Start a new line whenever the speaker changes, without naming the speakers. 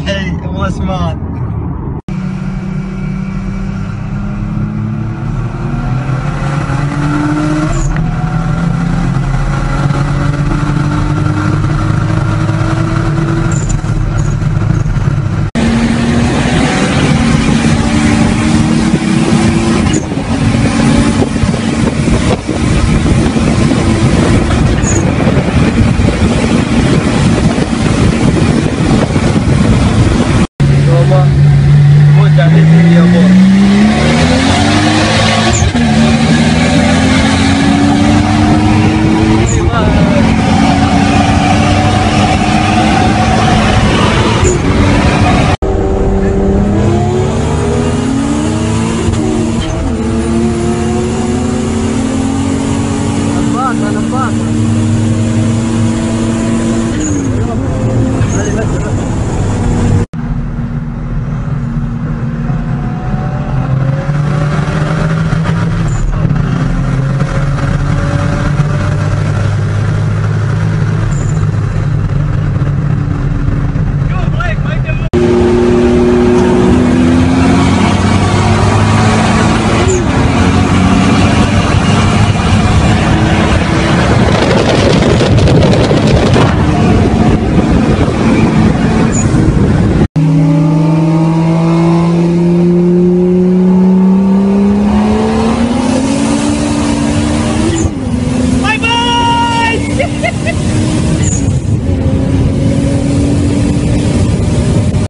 Hey, what's mine?